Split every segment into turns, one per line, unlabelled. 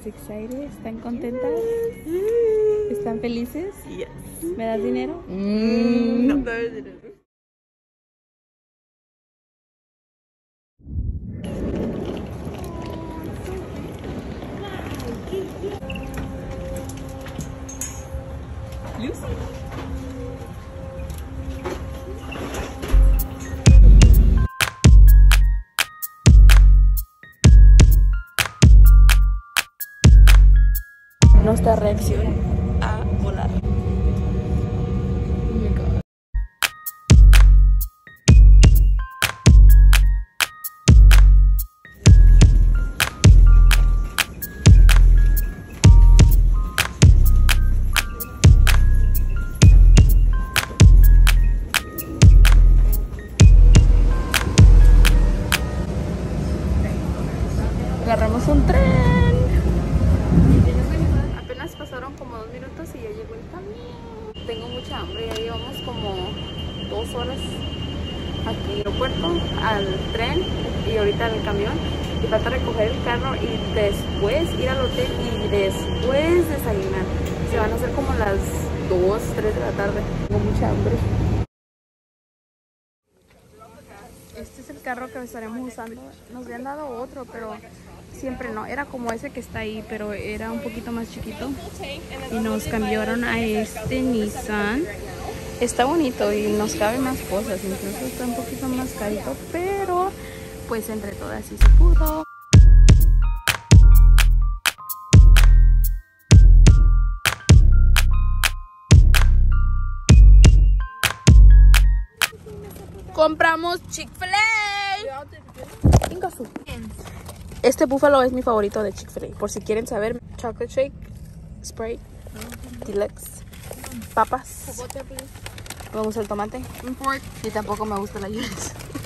guys excited? ¿Están contentas? ¿Están felices?
Yes.
¿Me das dinero?
No te voy
Nuestra reacción a volar. Agarramos un tren. Pasaron como dos minutos y ya llegó el camión. Tengo mucha hambre, ya llevamos como dos horas aquí al aeropuerto, al tren y ahorita al camión. Y falta recoger el carro y después ir al hotel y después desayunar. Se van a hacer como las 2, 3 de la tarde. Tengo mucha hambre. Este es el carro que estaremos usando. Nos habían dado otro, pero siempre no. Era como ese que está ahí, pero era un poquito más chiquito. Y nos cambiaron a este Nissan. Está bonito y nos caben más cosas. Incluso está un poquito más carito, pero pues entre todas sí se pudo. Compramos Chick-fil-A. Este búfalo es mi favorito de Chick-fil-A. Por si quieren saber, chocolate shake, Sprite, deluxe, papas. No me gusta el tomate. Y tampoco me gusta la yuca.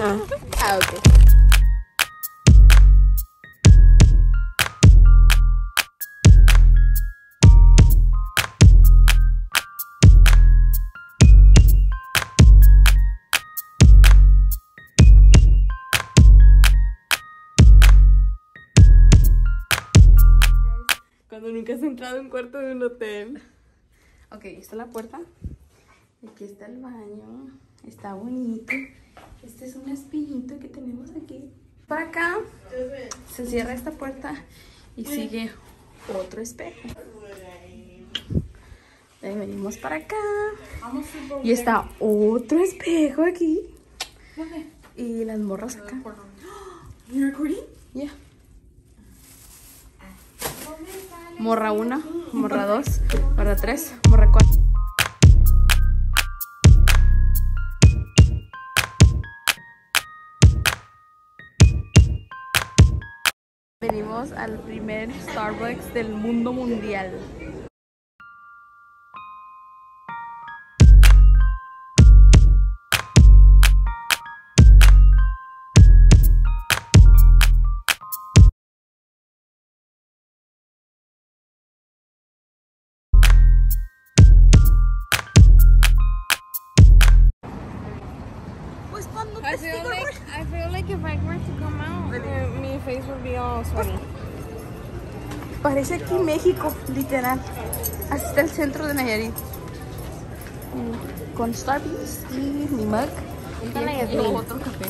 Ah. ah, ok.
Cuando nunca has entrado a un cuarto de un hotel.
Ok, esta es la puerta. Aquí está el baño. Está bonito. Este es un espejito que tenemos aquí. Para acá se cierra esta puerta y sigue otro espejo. Ahí venimos para acá. Y está otro espejo aquí. Y las morras acá.
¿You're recording?
Ya. Morra 1, morra 2, morra 3, morra 4. Venimos al primer Starbucks del mundo mundial. Pues cuando
I feel like I feel like if I were to come out, uh, my face would be all sweaty.
Parece aquí México, literal. Hasta el centro de Nayarit. Con Starbucks y mi mug. Y otro café.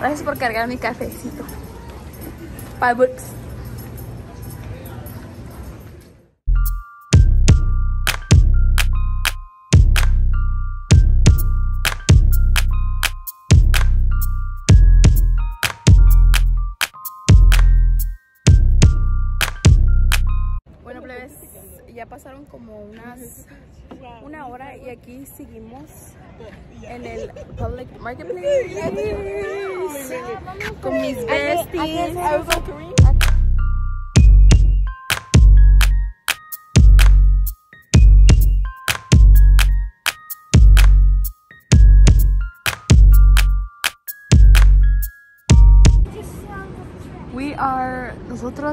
Gracias por cargar mi cafecito. Five bucks. Como unas una hora y aquí seguimos en el public marketplace con mis besties.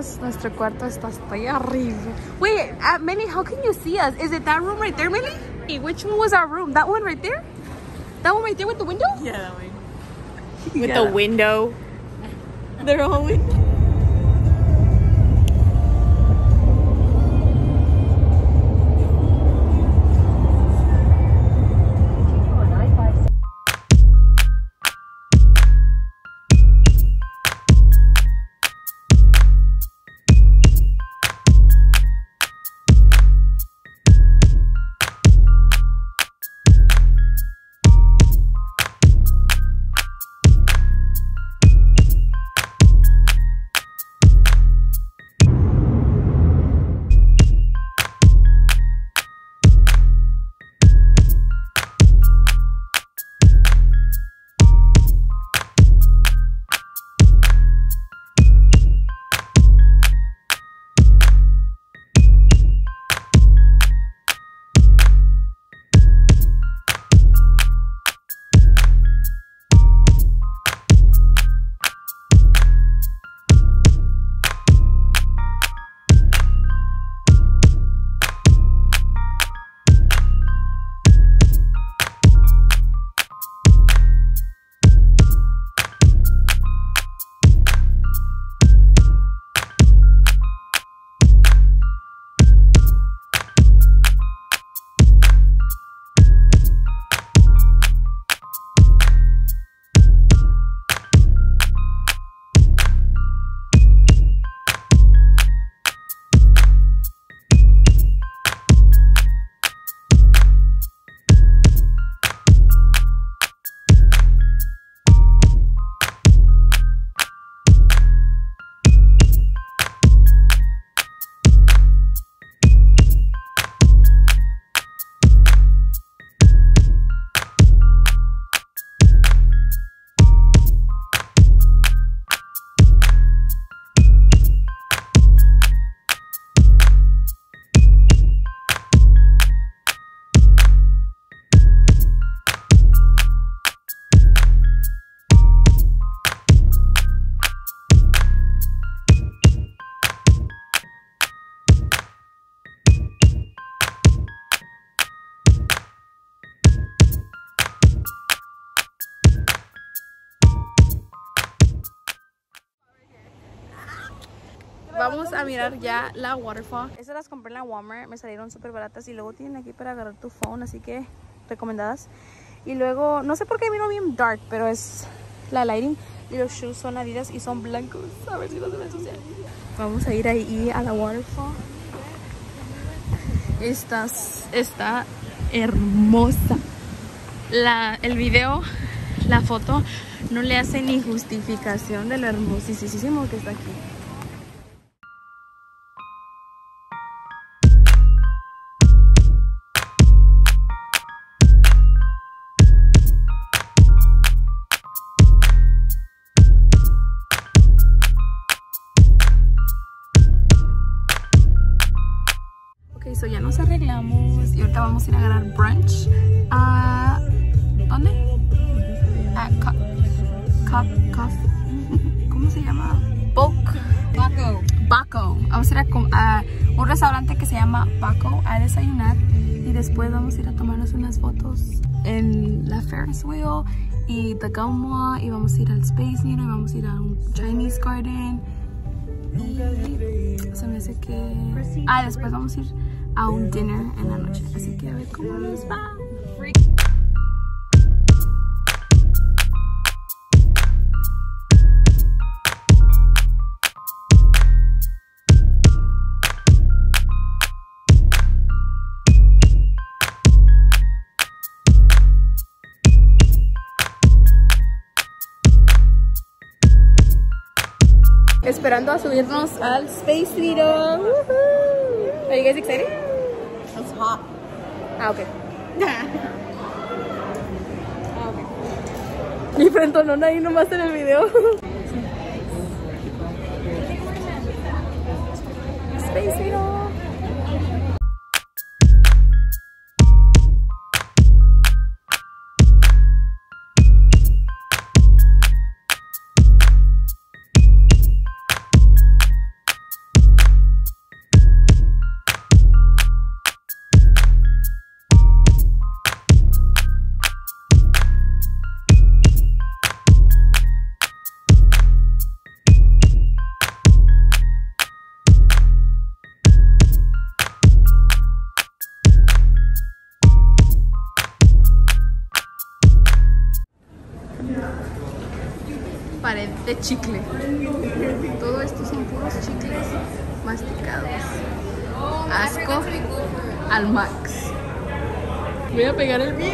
Nosotros nuestro cuarto está hasta allá arriba. Wait, uh, Melly, how can you see us? Is it that room right there, Melly? Hey, which one was our room? That one right there? That one right there with the window?
Yeah, that way.
With
With the window. They're all window.
Ya la waterfall. Estas las compré en la Walmart, me salieron súper baratas y luego tienen aquí para agarrar tu phone, así que recomendadas. Y luego, no sé por qué vino bien dark, pero es la lighting y los shoes son adidas y son blancos. A ver si no se me ensucian. Vamos a ir ahí a la waterfall. Esta está hermosa. La, el video, la foto, no le hace ni justificación de lo hermosísimo que está aquí. So ya nos arreglamos y ahorita vamos a ir a agarrar brunch a... ¿Dónde? A Co- ¿Cómo se llama? Bulk.
Baco.
Baco. Vamos a ir a, a un restaurante que se llama Baco a desayunar y después vamos a ir a tomarnos unas fotos en la Ferris Wheel y The Gumwa y vamos a ir al Space Needle y vamos a ir a un Chinese Garden se me hace que... Ah, después vamos a ir a un dinner en la noche, así que a ver cómo nos va. Esperando a subirnos al Space Needle. Woohoo. Are you guys excited?
It's hot.
Ah, ok. Ah, ok. Mi frentonona ahí nomás en el video. Space Needle. Puros chicles masticados. Asco al max. Voy a pegar el mío.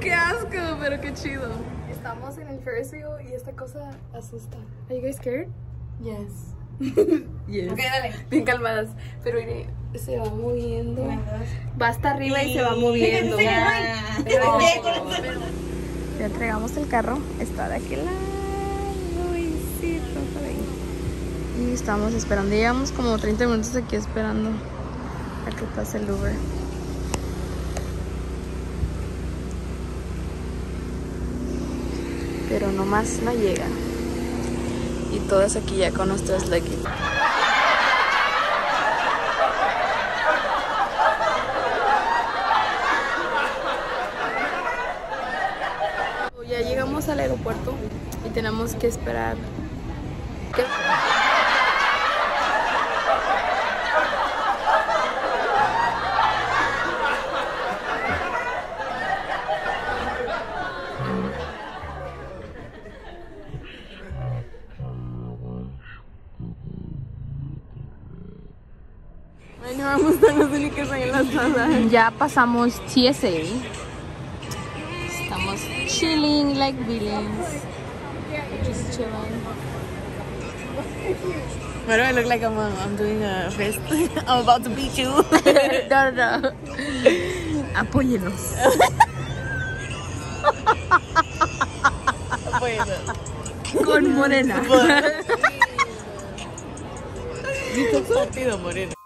Qué asco, pero qué chido. Estamos en el Ferris wheel y esta cosa asusta. Are you guys scared?
Yes.
Yes.
Ok, dale.
Bien calmadas. Pero mire, se va moviendo. Va hasta arriba y se va moviendo.
Ya.
Ya entregamos el carro. Está de aquel lado. Sí, ahí. Y estamos esperando. Llevamos como 30 minutos aquí esperando a que pase el Uber. Pero nomás no llega. Y todas aquí ya con nuestras leggings. Ya llegamos al aeropuerto y tenemos que esperar. ¿Qué?
Ay, no vamos a estar las únicas en la sala.
Ya pasamos TSA. Chilling like villains. Just chilling.
Why do I look like I'm, uh, I'm doing a fist? I'm about to beat you.
no, no, no. Apóyenos.
bueno.
Con Morena.
Dicho partido, Moreno.